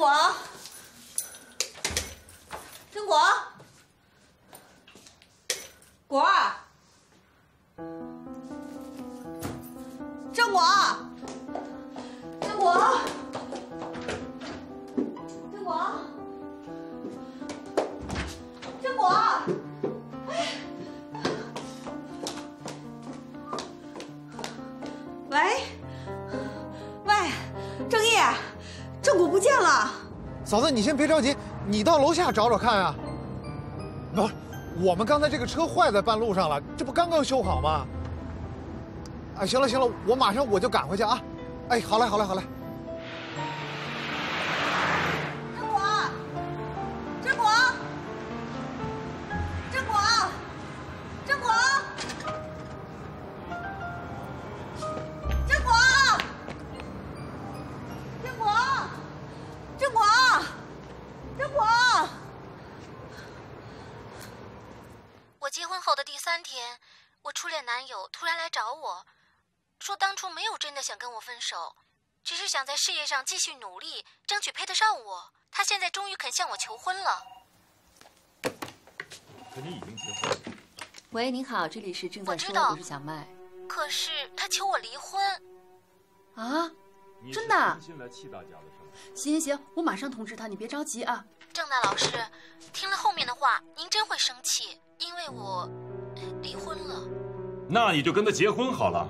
果，真果，果儿，真果，真果，正骨不见了。嫂子，你先别着急，你到楼下找找看啊。不，我们刚才这个车坏在半路上了，这不刚刚修好吗？啊，行了行了，我马上我就赶回去啊。哎，好嘞好嘞好嘞。向我求婚了。可你已经结婚了。喂，您好，这里是正在说，我知道我是小麦。可是他求我离婚，啊，真的啊是诚心来气大家的是吗？行行行，我马上通知他，你别着急啊。郑大老师，听了后面的话，您真会生气，因为我呃离婚了。那你就跟他结婚好了。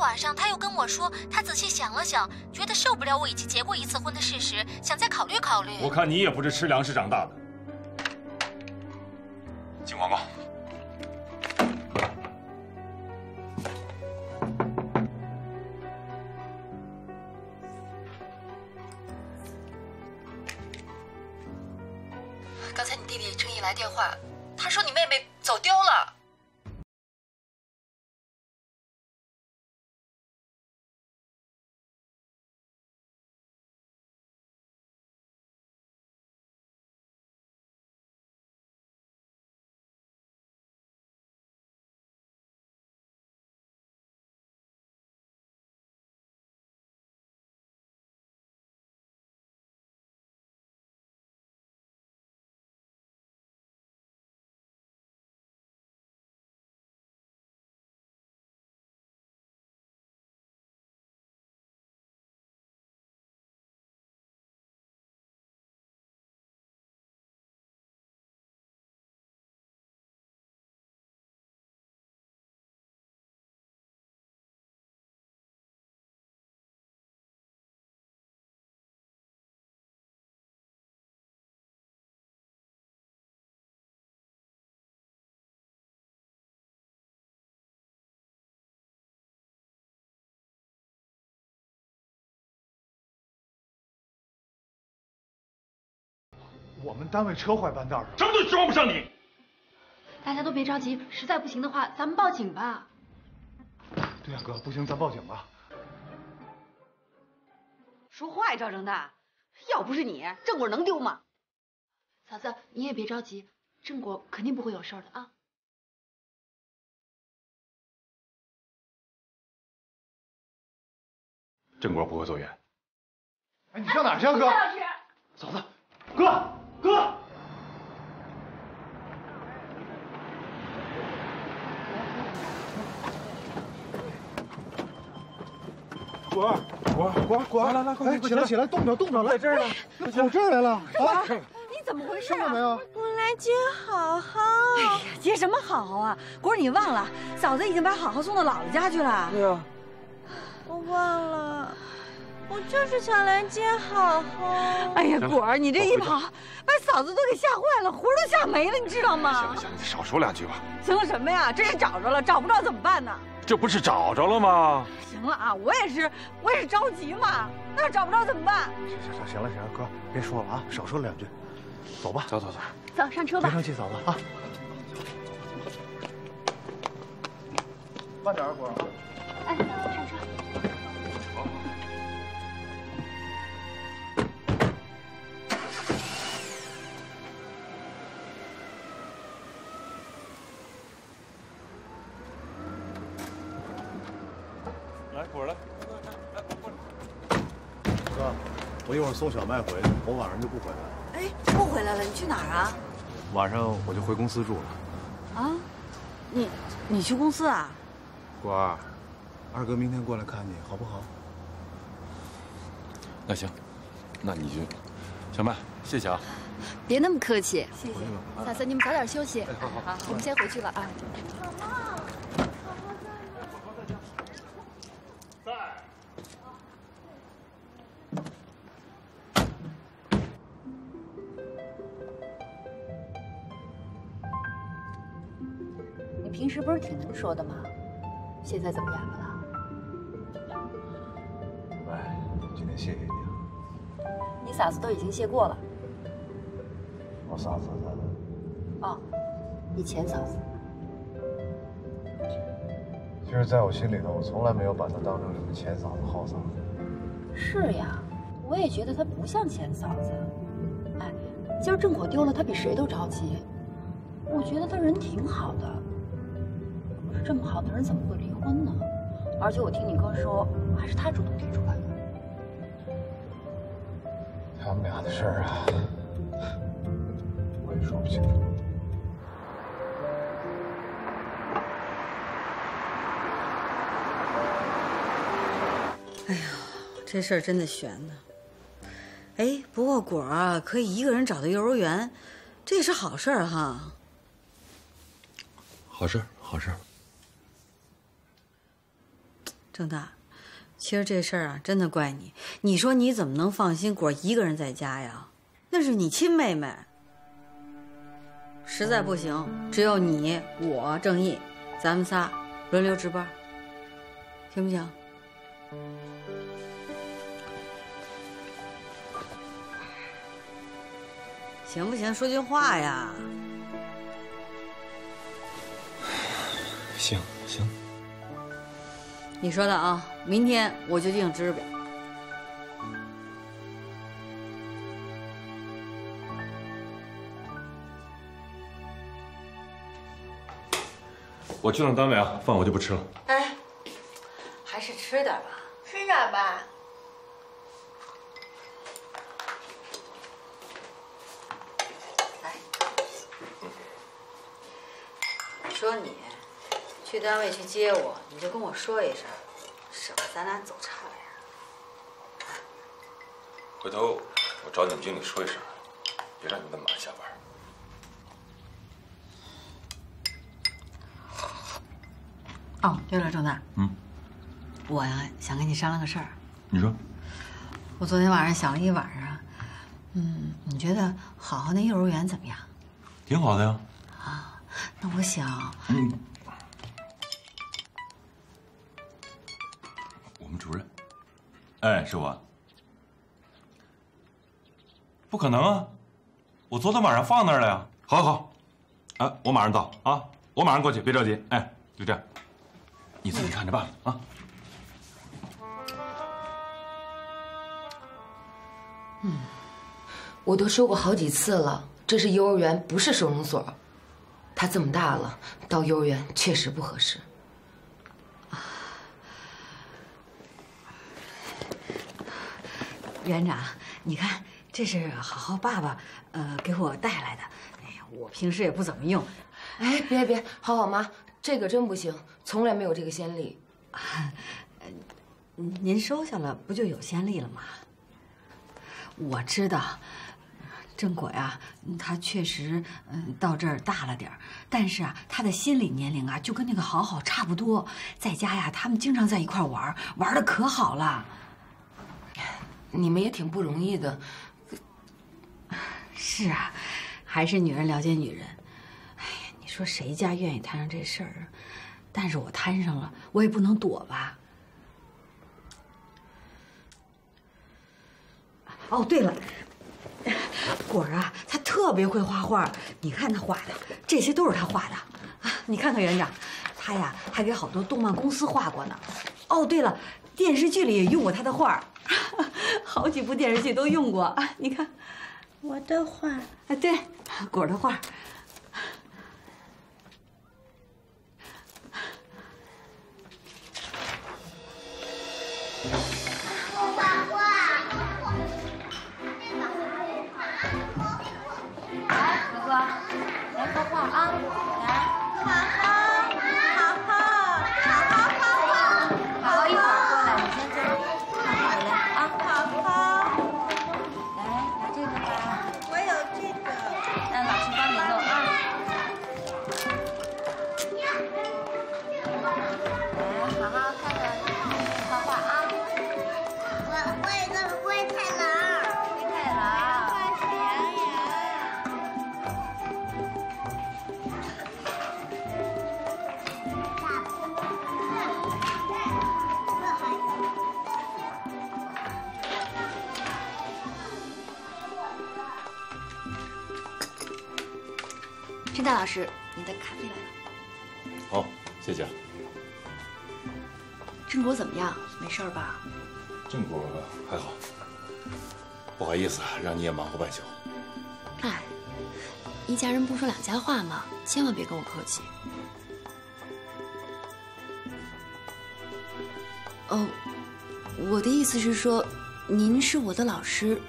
晚上他又跟我说，他仔细想了想，觉得受不了我已经结过一次婚的事实，想再考虑考虑。我看你也不是吃粮食长大的。进广告。我们单位车坏半道上，什么都指望不上你。大家都别着急，实在不行的话，咱们报警吧。对呀哥，不行咱报警吧。说话呀，赵正大，要不是你，正果能丢吗？嫂子，你也别着急，正果肯定不会有事的啊。正果不会走远。哎，你上哪儿去啊哥？嫂子，哥哥。果儿，果儿，果儿，果儿，来来，快，起来起来，动着动着，来这儿了，跑这儿来了啊！你怎么回事啊没有？我来接好好。哎呀，接什么好好啊？果儿，你忘了，嫂子已经把好好送到姥姥家去了。对呀，我忘了，我就是想来接好好。哎呀，果儿，你这一跑，把嫂子都给吓坏了，魂都吓没了，你知道吗？行了行了，你少说两句吧。行了什么呀？这是找着了，找不着怎么办呢？这不是找着了吗？行了啊，我也是，我也是着急嘛。那要找不着怎么办？行行行，行了行了，哥别说了啊，少说两句，走吧，走走走。走上车吧。别生气，嫂子啊。慢点啊，果儿。哎，上车。我一会儿送小麦回去，我晚上就不回来了。哎，不回来了？你去哪儿啊？晚上我就回公司住了。啊？你你去公司啊？果儿，二哥明天过来看你，好不好？那行，那你就，小麦，谢谢啊。别那么客气，谢谢。嫂子，你们早点休息。好好，我们先回去了啊。你平时不是挺能说的吗？现在怎么哑巴了？哎，今天谢谢你啊。你嫂子都已经谢过了。我嫂子她……哦，你前嫂子。其实，在我心里头，我从来没有把她当成什么前嫂子、后嫂子。是呀，我也觉得她不像前嫂子。哎，今儿正火丢了，她比谁都着急。我觉得她人挺好的。这么好的人怎么会离婚呢？而且我听你哥说，还是他主动提出来的。他们俩的事儿啊，我也说不清楚。哎呀，这事儿真的悬呢。哎，不过果儿啊，可以一个人找到幼儿园，这也是好事儿哈。好事，好事。郑大，其实这事儿啊，真的怪你。你说你怎么能放心果儿一个人在家呀？那是你亲妹妹。实在不行，只有你我郑义，咱们仨轮流值班，行不行？行不行？说句话呀！行行，你说的啊，明天我就订值日表。我去趟单位啊，饭我就不吃了。哎，还是吃点吧。吃点吧。来，说你去单位去接我，你就跟我说一声，省得咱俩走岔了呀。回头我找你们经理说一声，别让你们那么晚下班。哦，对了，郑大，嗯，我呀想跟你商量个事儿。你说，我昨天晚上想了一晚上，嗯，你觉得好好那幼儿园怎么样？挺好的呀。啊，那我想，嗯，哎，是我。不可能啊，我昨天晚上放那儿了呀。好，好，啊，我马上到啊，我马上过去，别着急。哎，就这样。你自己看着办啊！嗯，我都说过好几次了，这是幼儿园，不是收容所。他这么大了，到幼儿园确实不合适。园长，你看，这是好好爸爸呃给我带来的。哎呀，我平时也不怎么用。哎，别别，好好妈。这个真不行，从来没有这个先例。您收下了，不就有先例了吗？我知道，正果呀，他确实嗯到这儿大了点儿，但是啊，他的心理年龄啊就跟那个好好差不多。在家呀，他们经常在一块玩，玩的可好了。你们也挺不容易的。是啊，还是女人了解女人。哎呀，你说谁家愿意摊上这事儿啊？但是我摊上了，我也不能躲吧。哦，对了，果儿啊，他特别会画画，你看他画的，这些都是他画的啊。你看看园长，他呀还给好多动漫公司画过呢。哦，对了，电视剧里也用过他的画，好几部电视剧都用过啊。你看，我的画啊，对，果儿的画。师，你的咖啡来了。好，谢谢。郑国怎么样？没事儿吧？郑国还好，不好意思，让你也忙活半宿。哎，一家人不说两家话嘛，千万别跟我客气。哦，我的意思是说，您是我的老师，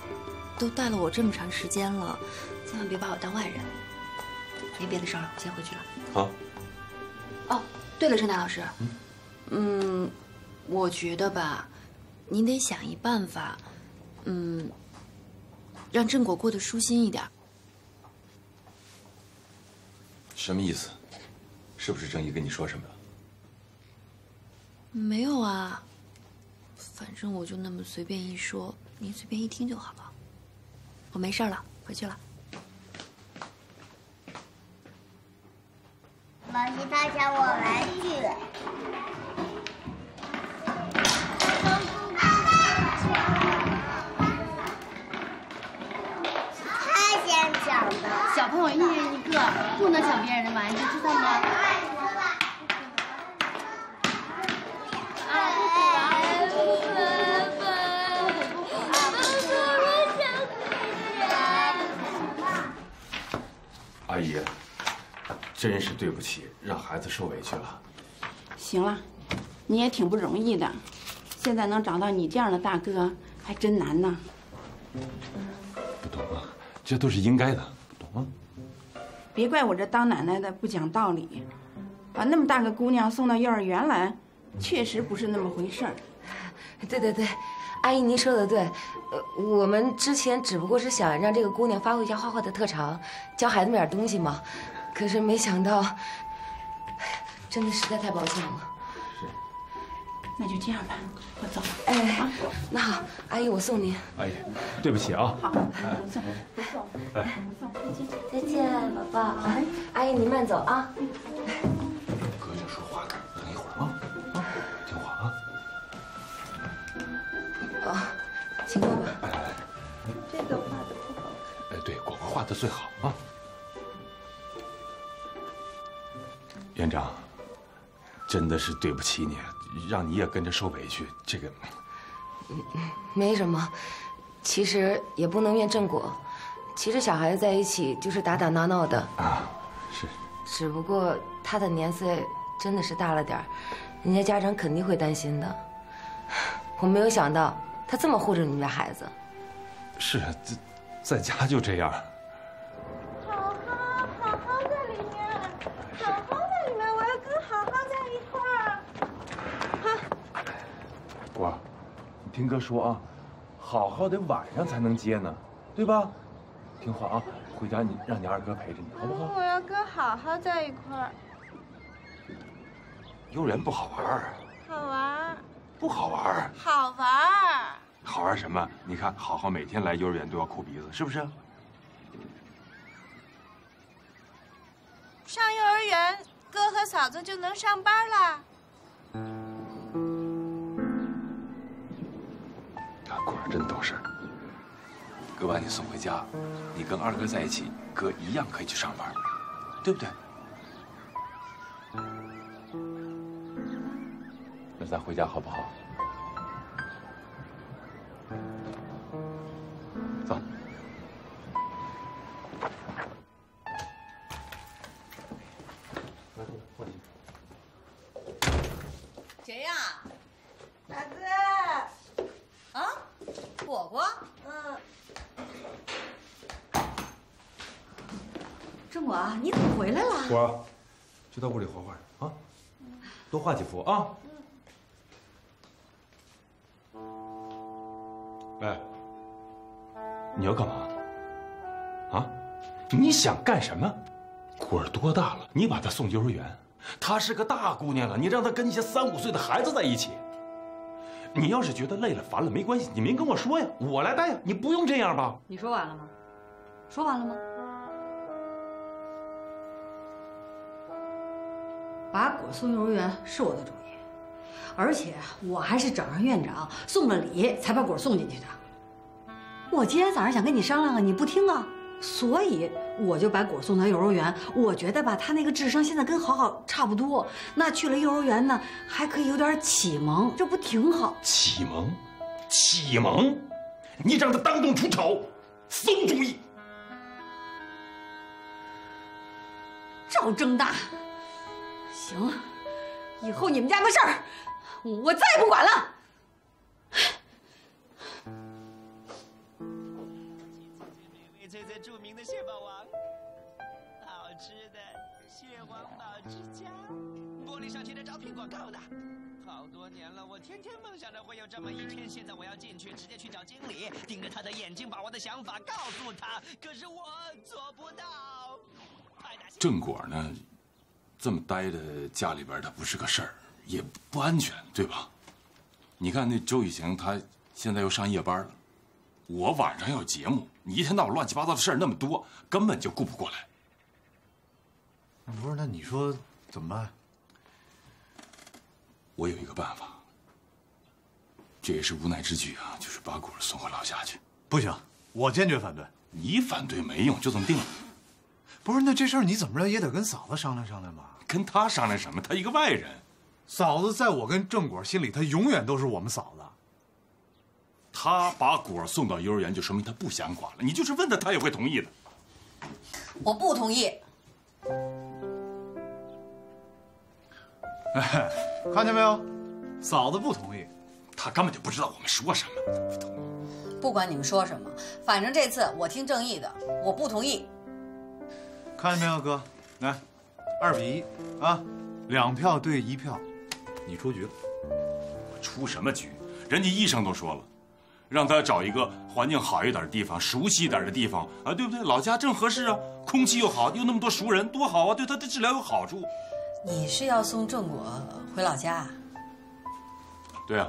都带了我这么长时间了，千万别把我当外人。没别的事儿了，我先回去了。好，哦，对了，郑大老师，嗯，我觉得吧，您得想一办法，嗯，让郑果过得舒心一点。什么意思？是不是郑毅跟你说什么了？没有啊，反正我就那么随便一说，您随便一听就好了。我没事了，回去了。老师他抢我玩具。他先抢的。小朋友一人一个，不能抢别人的玩具，知道吗？阿姨，真是对不起，让孩子受委屈了。行了，你也挺不容易的，现在能找到你这样的大哥还真难呢。不懂啊，这都是应该的，懂吗？别怪我这当奶奶的不讲道理，把那么大个姑娘送到幼儿园来，确实不是那么回事儿。对对对，阿姨您说的对，呃，我们之前只不过是想让这个姑娘发挥一下画画的特长，教孩子们点东西嘛，可是没想到，哎呀真的实在太抱歉了。是那就这样吧，我走了。哎，那好，阿姨我送您。阿姨，对不起啊。好，不送，不送，哎，不送，再见。再见，宝宝。阿姨您慢走啊。哥正说话呢，等一会儿啊，啊，听话啊。哦，请坐吧。来来来，这个画的不好哎，对，果果画的最好啊。园长，真的是对不起你，让你也跟着受委屈。这个，没什么，其实也不能怨正果。其实小孩子在一起就是打打闹闹的啊，是，只不过他的年岁真的是大了点儿，人家家长肯定会担心的。我没有想到他这么护着你们家孩子。是，在在家就这样。好好，好好在里面，好好在里面，我要跟好好在一块儿。果儿，你听哥说啊，好好得晚上才能接呢，对吧？听话啊，回家你让你二哥陪着你，好不好？我要跟好好在一块儿，幼儿园不好玩儿，好玩儿，不好玩儿，好玩儿。好玩什么？你看，好好每天来幼儿园都要哭鼻子，是不是？上幼儿园，哥和嫂子就能上班啦。哥把你送回家，你跟二哥在一起，哥一样可以去上班，对不对？那咱回家好不好？干什么？果儿多大了？你把她送幼儿园，她是个大姑娘了，你让她跟一些三五岁的孩子在一起。你要是觉得累了、烦了，没关系，你明跟我说呀，我来带呀，你不用这样吧？你说完了吗？说完了吗？把果送幼儿园是我的主意，而且我还是找上院长送了礼才把果送进去的。我今天早上想跟你商量啊，你不听啊，所以我就把果送到幼儿园。我觉得吧，他那个智商现在跟好好差不多，那去了幼儿园呢，还可以有点启蒙，这不挺好？启蒙，启蒙，你让他当众出丑，馊主意。赵正大，行，以后你们家的事儿，我再也不管了。现在著名的蟹堡王，好吃的蟹黄堡之家，玻璃上贴着招聘广告的。好多年了，我天天梦想着会有这么一天。现在我要进去，直接去找经理，盯着他的眼睛，把我的想法告诉他。可是我做不到。正果呢，这么待在家里边，他不是个事儿，也不安全，对吧？你看那周雨晴，她现在又上夜班了，我晚上要有节目，你一天到晚乱七八糟的事儿那么多，根本就顾不过来。不是，那你说怎么办？我有一个办法，这也是无奈之举啊，就是把果送回老家去。不行，我坚决反对。你反对没用，就这么定了。不是，那这事儿你怎么着也得跟嫂子商量商量吧？跟他商量什么？他一个外人。嫂子在我跟郑果心里，她永远都是我们嫂子。他把果儿送到幼儿园，就说明他不想管了。你就是问他，他也会同意的。我不同意。哎，看见没有？嫂子不同意，他根本就不知道我们说什么。不管你们说什么，反正这次我听正义的，我不同意。看见没有，哥？来，二比一啊，两票对一票，你出局了。我出什么局？人家医生都说了，让他找一个环境好一点的地方，熟悉一点的地方啊，对不对？老家正合适啊，空气又好，又那么多熟人，多好啊！对他的治疗有好处。你是要送正果回老家？对啊。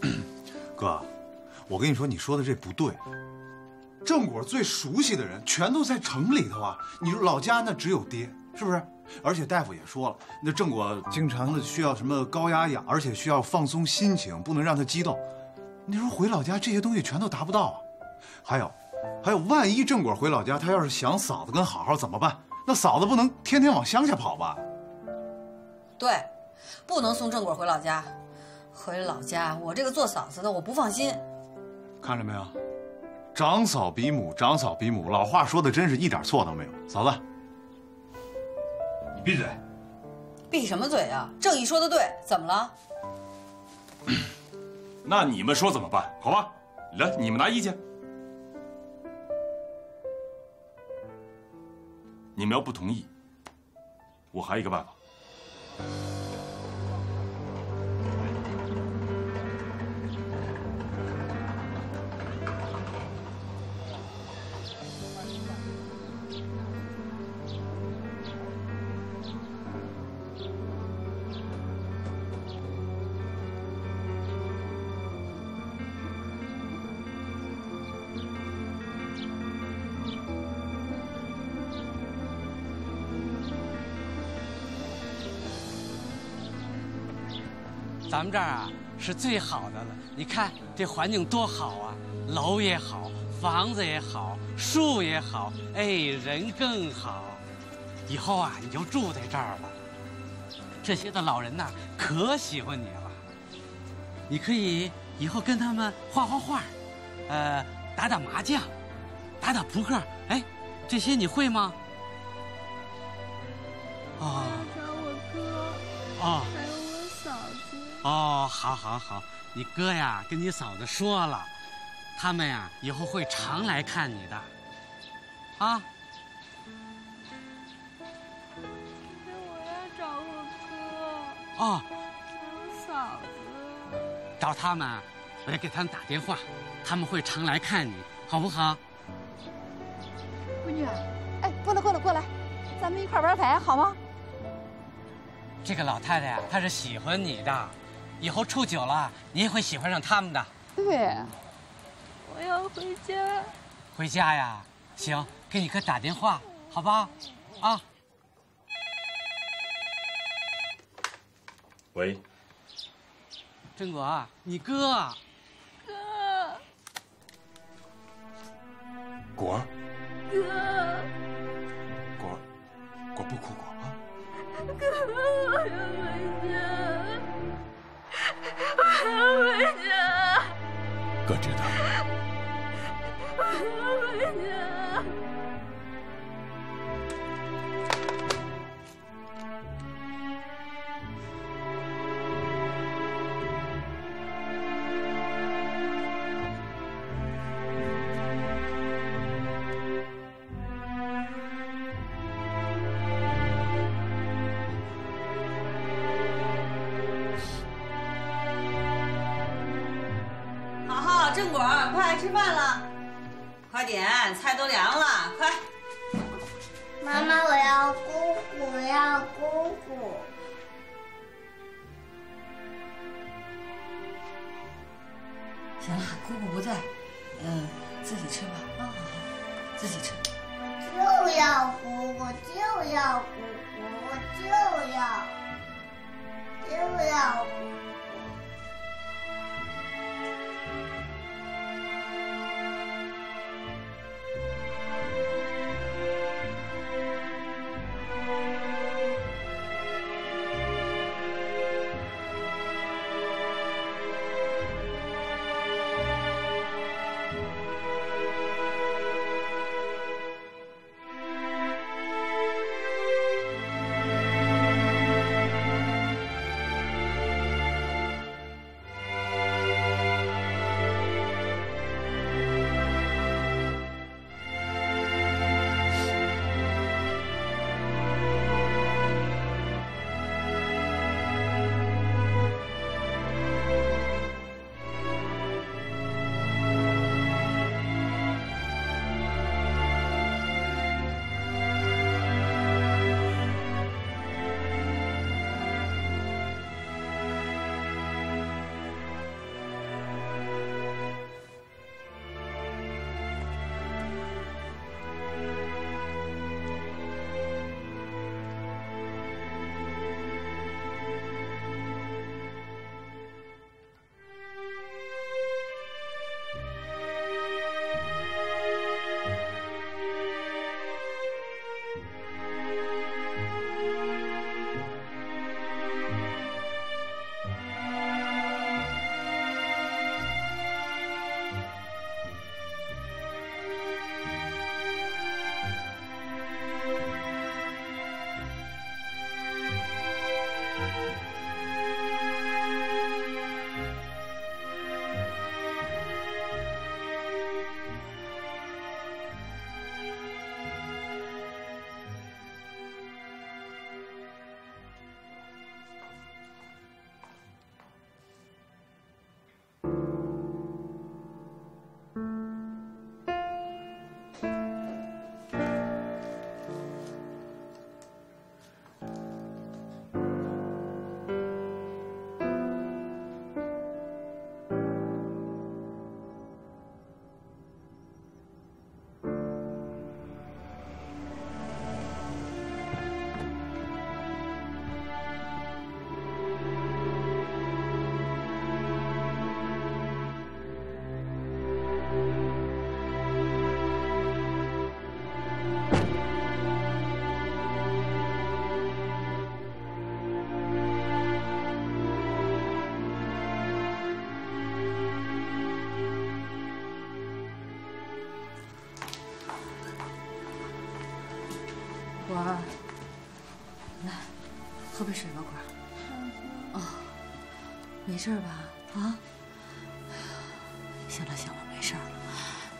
哥，我跟你说，你说的这不对。正果最熟悉的人全都在城里头啊！你说老家那只有爹，是不是？而且大夫也说了，那正果经常的需要什么高压氧，而且需要放松心情，不能让他激动。你说回老家这些东西全都达不到啊！还有，还有，万一正果回老家，他要是想嫂子跟好好怎么办？那嫂子不能天天往乡下跑吧？对，不能送正果回老家。回老家，我这个做嫂子的我不放心。看着没有，长嫂比母，长嫂比母，老话说的真是一点错都没有。嫂子，你闭嘴！闭什么嘴啊？正义说的对，怎么了？那你们说怎么办？好吧，来，你们拿意见。你们要不同意，我还有一个办法。咱们这儿啊是最好的了，你看这环境多好啊，楼也好，房子也好，树也好，哎，人更好。以后啊你就住在这儿了。这些的老人呐可喜欢你了，你可以以后跟他们画画画，呃，打打麻将，打打扑克，哎，这些你会吗？啊。找我哥。啊。哦，好，好，好，你哥呀跟你嫂子说了，他们呀以后会常来看你的，啊。我要找我哥。哦，找嫂子。找他们，我得给他们打电话，他们会常来看你，好不好？闺女啊，哎，过来过来过来，咱们一块玩牌好吗？这个老太太呀，她是喜欢你的，以后处久了，你也会喜欢上他们的。对，我要回家。回家呀？行，给你哥打电话，好不好？啊。喂，振国，你哥。哥。果儿。哥。果儿，果儿不哭，果儿啊。哥，我要回家。不行哥知道。吃饭了，快点，菜都凉了，快。妈妈，我要姑姑，我要姑姑。行了，姑姑不在，嗯，自己吃吧，啊，好好，自己吃。我就要姑姑，就要姑姑，我就要，就要姑事吧？啊？行了行了，没事了，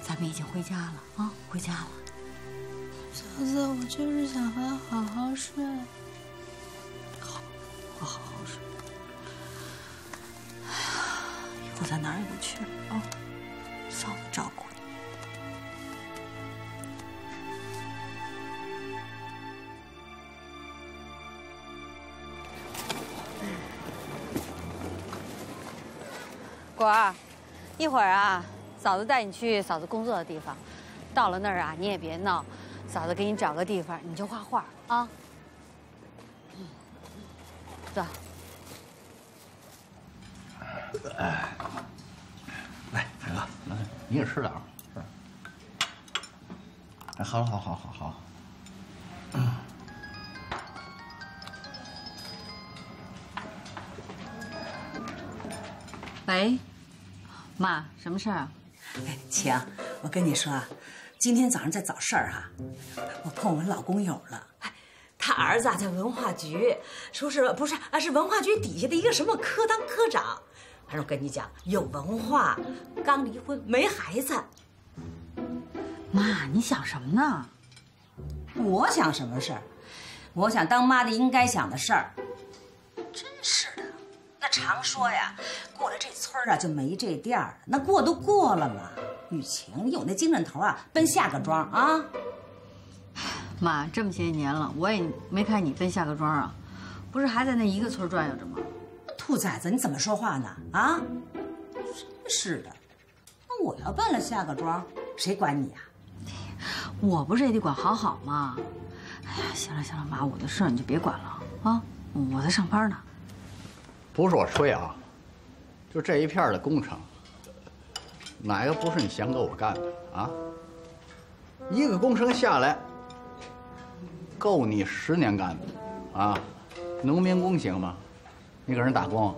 咱们已经回家了啊，回家了。嫂子，我就是想和他好好睡。好，我好好睡。哎呀，以后咱哪儿也不去了啊，嫂子照顾果儿，一会儿啊，嫂子带你去嫂子工作的地方。到了那儿啊，你也别闹，嫂子给你找个地方，你就画画啊。走。哎，来，海哥，来，你也吃点儿。是。哎，好了，好好好好。喂，妈，什么事儿啊？哎，晴，我跟你说啊，今天早上在找事儿哈，我碰我老公友了。哎，他儿子啊在文化局，说是不是啊？是文化局底下的一个什么科当科长。反正我跟你讲，有文化，刚离婚，没孩子。妈，你想什么呢？我想什么事儿？我想当妈的应该想的事儿。真是的，那常说呀，过了这村儿啊就没这店儿，那过都过了嘛。雨晴，你有那精神头啊，奔下个庄啊！妈，这么些年了，我也没看你奔下个庄啊，不是还在那一个村转悠着吗？兔崽子，你怎么说话呢？啊！真是的，那我要奔了下个庄，谁管你啊？我不是也得管好好吗？哎呀，行了行了，妈，我的事儿你就别管了啊，我在上班呢。不是我吹啊，就这一片的工程，哪个不是你贤哥我干的啊？一个工程下来，够你十年干的啊！农民工行吗？你给人打工，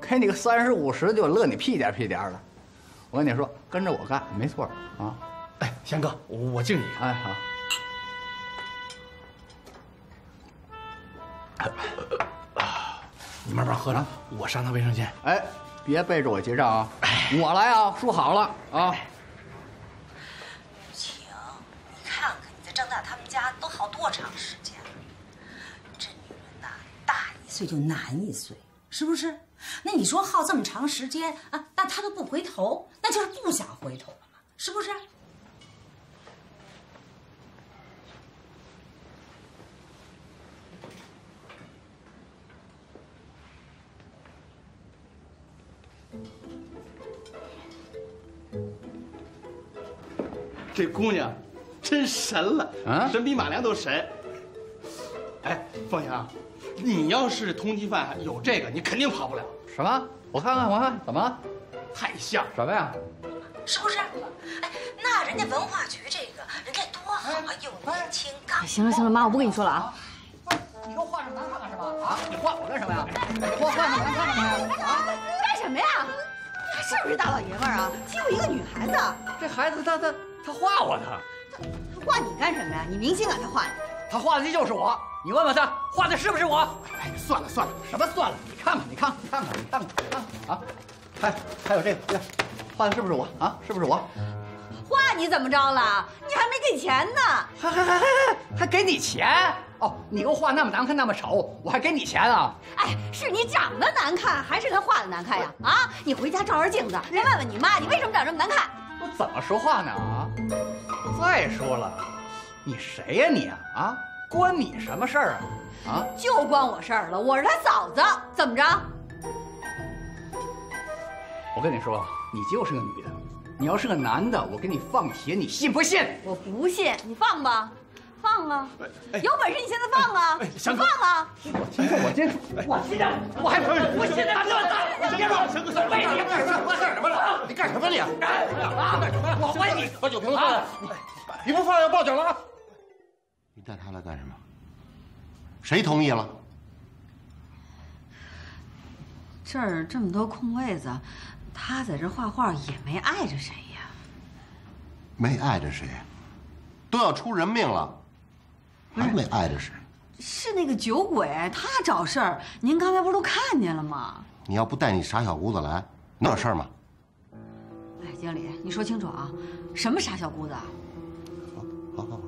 给你个三十五十就乐你屁颠屁颠的。我跟你说，跟着我干没错啊！哎，贤哥，我我敬你。哎好。你慢慢喝着，我上趟卫生间。哎，别背着我结账啊！我来啊，说好了啊。晴，你看看你在张大他们家都好多长时间了，这女人呐，大一岁就难一岁，是不是？那你说耗这么长时间啊，那她都不回头，那就是不想回头了嘛，是不是？这姑娘真神了啊，神比马良都神。哎，凤阳，你要是通缉犯，有这个你肯定跑不了。什么？我看看，我看怎么了？太像什么呀？是不是？哎，那人家文化局这个人家多好啊，又年轻刚。行了行了，妈，我不跟你说了啊。你给我画上难看干什么？啊？你画我干什么呀？你画画上难看干什么呀？啊？干什么呀？他是不是大老爷们儿啊？欺负一个女孩子？这孩子他他他画我呢。他画你干什么呀？你明星啊，他画你。他画的就是我。你问问他，画的是不是我？哎，算了算了，什么算了？你看看，你看看，你看看，你看看，看啊！还还有这个，画的是不是我啊？是不是我？画你怎么着了？你还没给钱呢！还还还还还给你钱？哦，你给我画那么难看，那么丑，我还给你钱啊？哎，是你长得难看，还是他画的难看呀？啊！你回家照照镜子，再问问你妈，你为什么长这么难看？我怎么说话呢？啊！再说了，你谁呀你啊？啊！关你什么事儿啊？啊！就关我事儿了，我是他嫂子，怎么着？我跟你说，你就是个女的，你要是个男的，我给你放血，你信不信？我不信，你放吧，放啊！有本事你现在放啊！想放啊！我听着，我今我今天我还我现在这么大，我别说，行哥，行哥，你干什么？干什么了？你干什么你？啊！干什么呀？我问你，把酒瓶子放下！你不放要报警了啊！你带他来干什么？谁同意了？这儿这么多空位子，他在这画画也没碍着谁呀。没碍着谁，都要出人命了，还没碍着谁？是那个酒鬼，他找事儿。您刚才不是都看见了吗？你要不带你傻小姑子来，能有事儿吗？哎，经理，你说清楚啊，什么傻小姑子啊？好好好，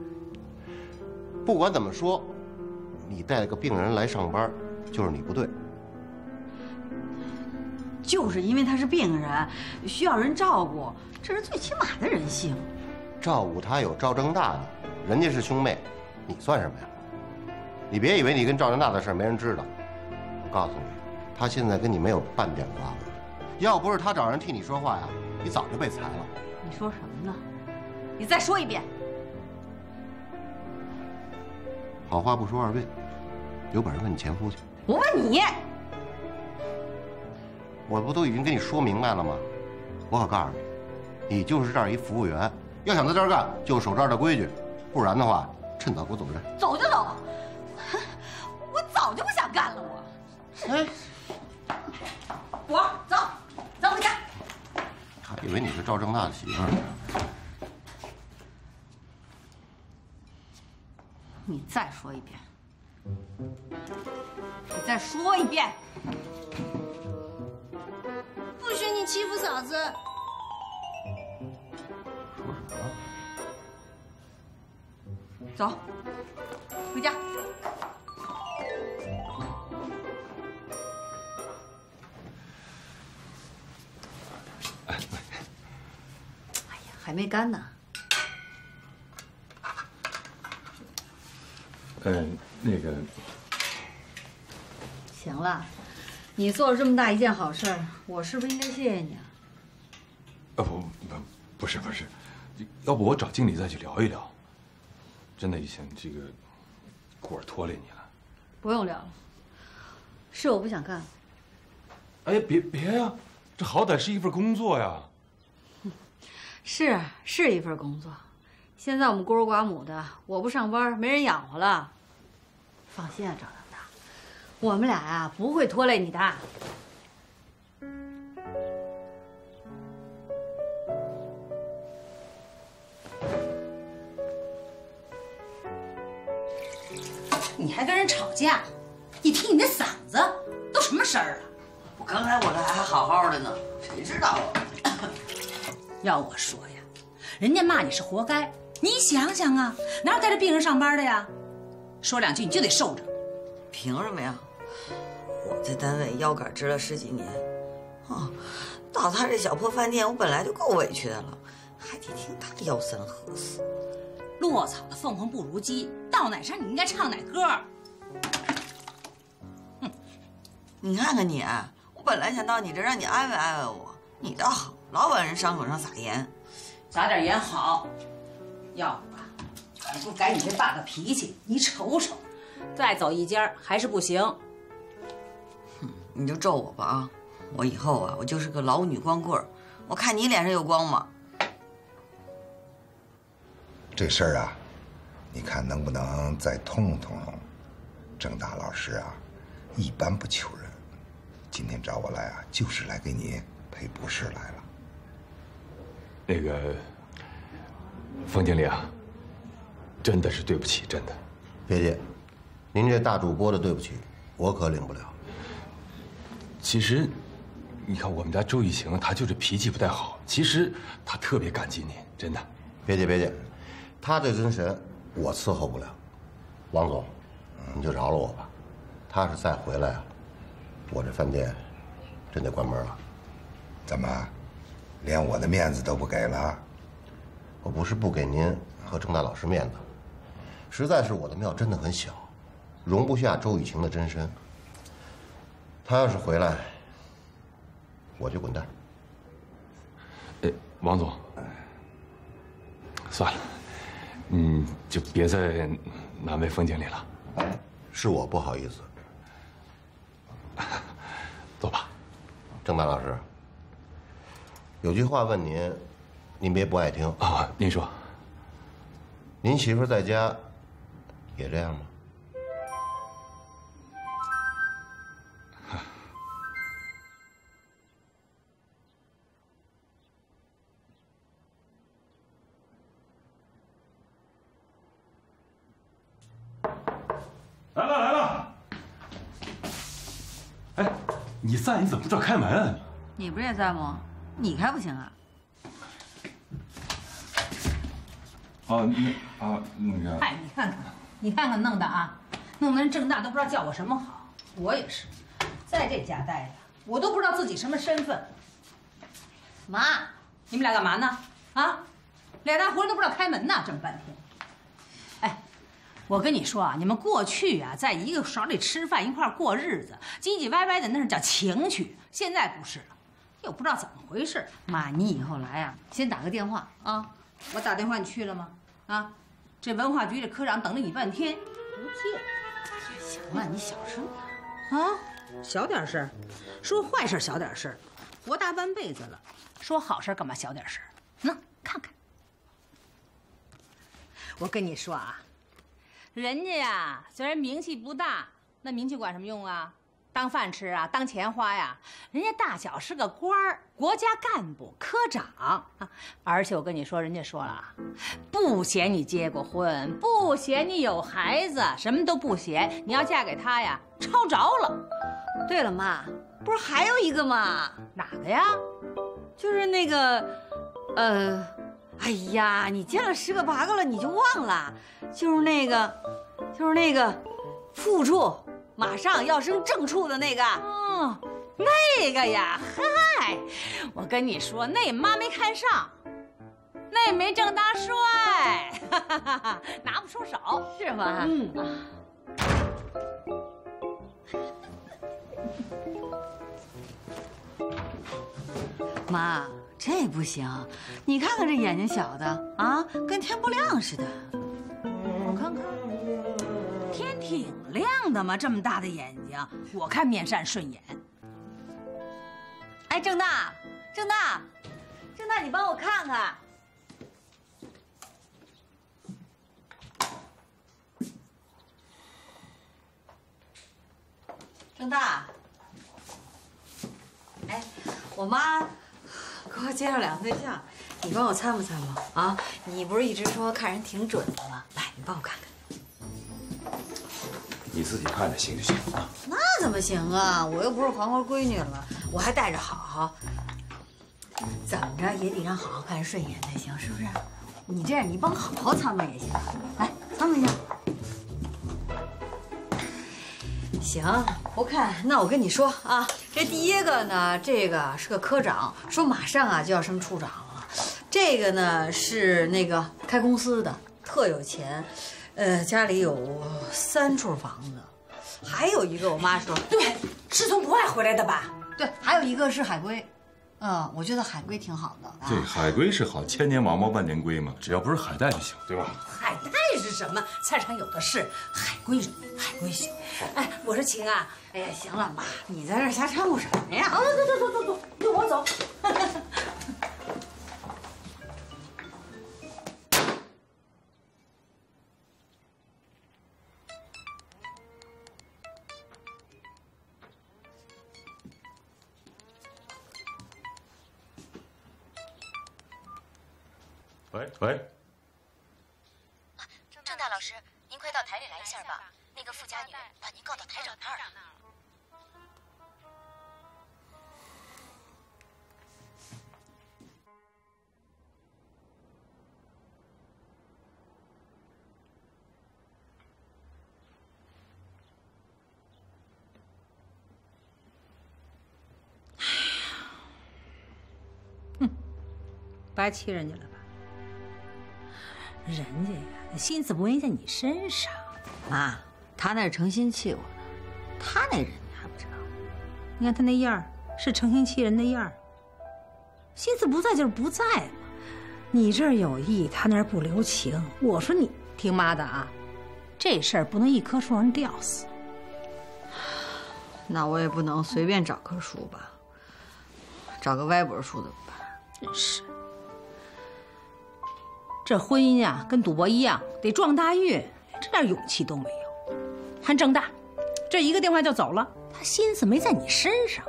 不管怎么说，你带个病人来上班，就是你不对。就是因为他是病人，需要人照顾，这是最起码的人性。照顾他有赵正大的，人家是兄妹，你算什么呀？你别以为你跟赵正大的事没人知道。我告诉你，他现在跟你没有半点瓜葛。要不是他找人替你说话呀，你早就被裁了。你说什么呢？你再说一遍。好话不说二遍，有本事问你前夫去。我问你。我不都已经跟你说明白了吗？我可告诉你，你就是这儿一服务员，要想在这儿干，就守这儿的规矩，不然的话，趁早给我走人。走就走，我早就不想干了，我。哎，果走，走回家。他以为你是赵正大的媳妇儿。你再说一遍，你再说一遍。不许你欺负嫂子！走，回家。哎呀，还没干呢。嗯，那个，行了。你做了这么大一件好事，我是不是应该谢谢你啊？呃不不不是不是，要不我找经理再去聊一聊。真的，以前这个果儿拖累你了。不用聊了，是我不想干了。哎呀，别别呀，这好歹是一份工作呀。是是一份工作，现在我们孤儿寡母的，我不上班没人养活了。放心啊，赵。我们俩啊，不会拖累你的。还跟人吵架？你听你那嗓子，都什么声儿了？我刚才我这还好好的呢，谁知道啊？要我说呀，人家骂你是活该。你想想啊，哪有带着病人上班的呀？说两句你就得受着。凭什么呀？我在单位腰杆支了十几年，哦，到他这小破饭店，我本来就够委屈的了，还得听他吆三喝四。落草的凤凰不如鸡，到哪山你应该唱哪歌。哼，你看看你，我本来想到你这让你安慰安慰我，你倒好，老往人伤口上撒盐。撒点盐好，要不吧，你不改你这爸的脾气，你瞅瞅，再走一家还是不行。哼你就咒我吧啊！我以后啊，我就是个老女光棍我看你脸上有光吗？这事儿啊，你看能不能再通融通融？郑大老师啊，一般不求人，今天找我来啊，就是来给你赔不是来了。那个，冯经理啊，真的是对不起，真的。别介，您这大主播的对不起，我可领不了。其实，你看我们家周雨晴，她就是脾气不太好。其实她特别感激您，真的。别介别介，她这尊神我伺候不了。王总，你就饶了我吧。他要是再回来啊，我这饭店真得关门了。怎么，连我的面子都不给了？我不是不给您和郑大老师面子，实在是我的庙真的很小，容不下周雨晴的真身。他要是回来，我就滚蛋。哎，王总，算了，嗯，就别再难为风经理了。是我不好意思。走吧，郑大老师，有句话问您，您别不爱听啊。您说，您媳妇在家也这样吗？不知道开门啊？你不是也在吗？你开不行啊？啊，那啊那个。嗨，你看看，你看看弄的啊，弄得人郑大都不知道叫我什么好。我也是，在这家待着，我都不知道自己什么身份。妈，你们俩干嘛呢？啊，俩大活人都不知道开门呢，这么半天。哎，我跟你说啊，你们过去啊，在一个勺里吃饭，一块过日子，唧唧歪歪的，那是叫情趣。现在不是了，又不知道怎么回事。妈，你以后来啊，先打个电话啊。我打电话你去了吗？啊，这文化局的科长等了你半天，不见。行了，你小声点。啊，小点声，说坏事小点声，活大半辈子了，说好事干嘛小点声？那看看，我跟你说啊，人家呀虽然名气不大，那名气管什么用啊？当饭吃啊，当钱花呀！人家大小是个官儿，国家干部、科长啊！而且我跟你说，人家说了，不嫌你结过婚，不嫌你有孩子，什么都不嫌。你要嫁给他呀，抄着了。对了，妈，不是还有一个吗？哪个呀？就是那个，呃，哎呀，你见了十个八个了，你就忘了？就是那个，就是那个副处。马上要升正处的那个，嗯，那个呀，嗨，我跟你说，那妈没看上，那没郑大帅，拿不出手，是吗？嗯。妈，这不行，你看看这眼睛小的啊，跟天不亮似的。我看看，天挺。亮的嘛？这么大的眼睛，我看面善顺眼。哎，郑大，郑大，郑大，你帮我看看。郑大，哎，我妈给我介绍两个对象，你帮我参谋参谋啊？你不是一直说看人挺准的吗？来，你帮我看看。你自己看着行就行啊。那怎么行啊？我又不是黄花闺女了，我还带着好好，怎么着也得让好好看顺眼才行，是不是？你这样，你帮好好参谋也行。来，参谋一下。行，不看。那我跟你说啊，这第一个呢，这个是个科长，说马上啊就要升处长了。这个呢是那个开公司的，特有钱。呃，家里有三处房子，还有一个我妈说，对，是从国外回来的吧？对，还有一个是海归，嗯，我觉得海龟挺好的。对，海龟是好，千年王八万年龟嘛，只要不是海带就行，对吧？海带是什么？菜场有的是，海龟海龟行。哎，我说晴啊，哎呀，行了，妈，你在这瞎掺和什么呀？啊，走走走走走，跟我走。喂喂，郑大老师，您快到台里来一下吧。那个富家女把您告到台长那儿了。哎呀，哼，白气人家了吧？人家呀，心思不在你身上。妈，他那是诚心气我呢，他那人你还不知道？你看他那样儿，是诚心气人的样儿。心思不在就是不在嘛。你这儿有意，他那儿不留情。我说你听妈的啊，这事儿不能一棵树让人吊死。那我也不能随便找棵树吧，找个歪脖树怎么办？真是。这婚姻呀，跟赌博一样，得撞大运，连这点勇气都没有。看郑大，这一个电话就走了，他心思没在你身上。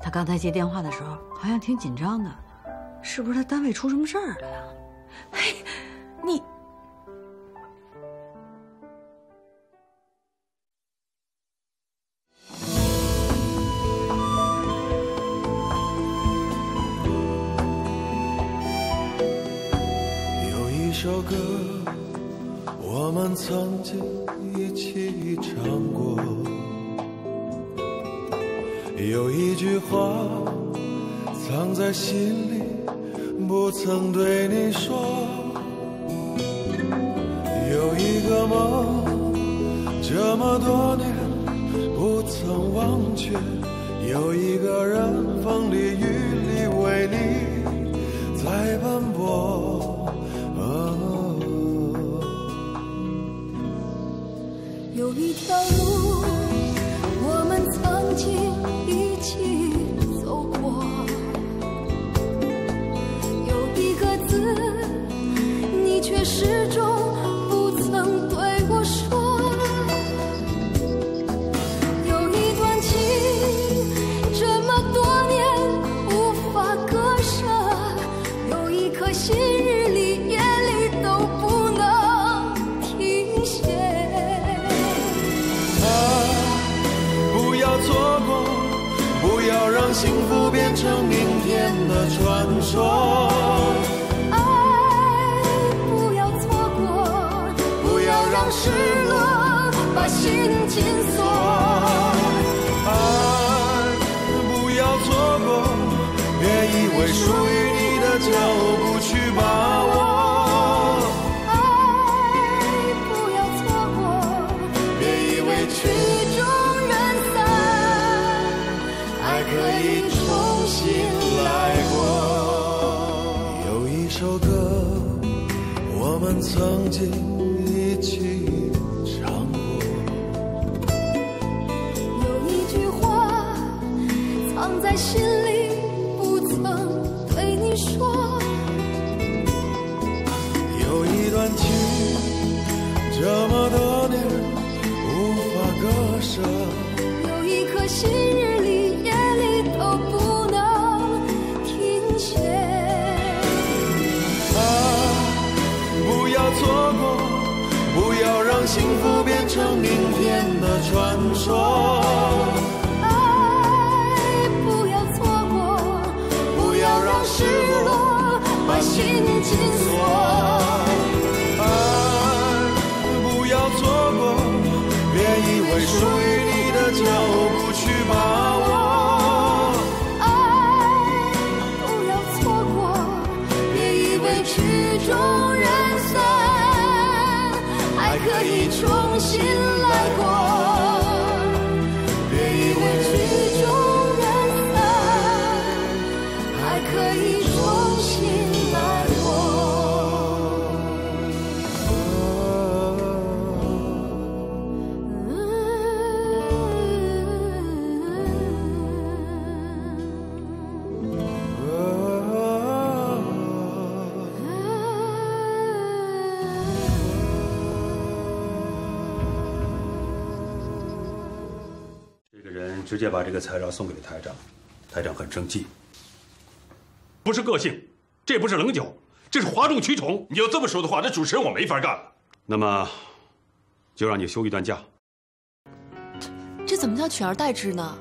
他刚才接电话的时候，好像挺紧张的，是不是他单位出什么事儿了呀？哎，你。曾对幸福变成你紧锁。爱不要错过，别以为属于你的就不去把握。爱不要错过，别以为曲终人散，还可以重新直接把这个材料送给了台长，台长很生气。不是个性，这不是棱角，这是哗众取宠。你要这么说的话，这主持人我没法干了。那么，就让你休一段假。这怎么叫取而代之呢？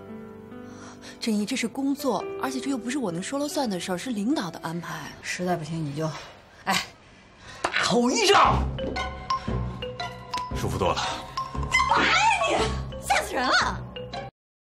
振一，这是工作，而且这又不是我能说了算的事儿，是领导的安排。实在不行你就，哎，大吼一声，舒服多了。干嘛呀你？吓死人了！